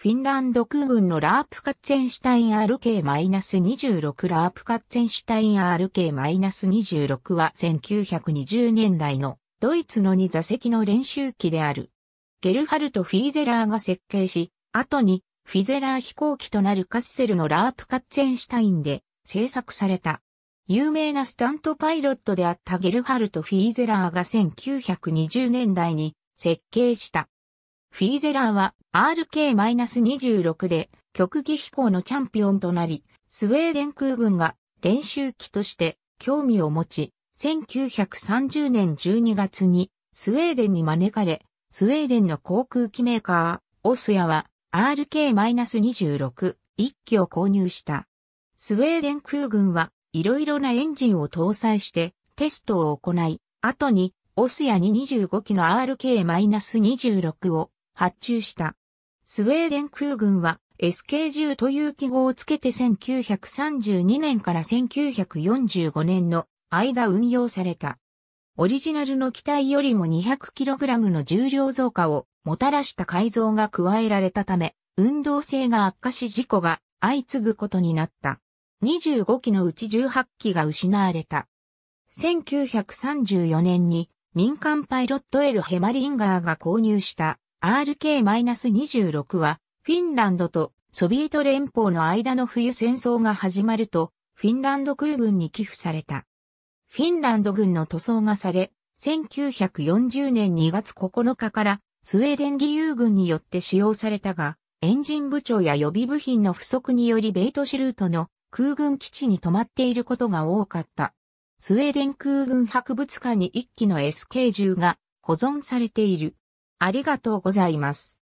フィンランド空軍のラープカッツェンシュタイン RK-26 ラープカッツェンシュタイン RK-26 は1920年代のドイツの2座席の練習機である。ゲルハルト・フィーゼラーが設計し、後にフィゼラー飛行機となるカッセルのラープカッツェンシュタインで製作された。有名なスタントパイロットであったゲルハルト・フィーゼラーが1920年代に設計した。フィーゼラーは RK-26 で極技飛行のチャンピオンとなり、スウェーデン空軍が練習機として興味を持ち、1930年12月にスウェーデンに招かれ、スウェーデンの航空機メーカー、オスヤは RK-26 一機を購入した。スウェーデン空軍はいろいろなエンジンを搭載してテストを行い、後にオスヤに25機の RK-26 を発注した。スウェーデン空軍は SK10 という記号をつけて1932年から1945年の間運用された。オリジナルの機体よりも 200kg の重量増加をもたらした改造が加えられたため、運動性が悪化し事故が相次ぐことになった。25機のうち18機が失われた。1934年に民間パイロットエル・ヘマリンガーが購入した RK-26 はフィンランドとソビエト連邦の間の冬戦争が始まるとフィンランド空軍に寄付された。フィンランド軍の塗装がされ、1940年2月9日からスウェーデン義勇軍によって使用されたが、エンジン部長や予備部品の不足によりベイトシルートの空軍基地に止まっていることが多かった。スウェーデン空軍博物館に一機の SK10 が保存されている。ありがとうございます。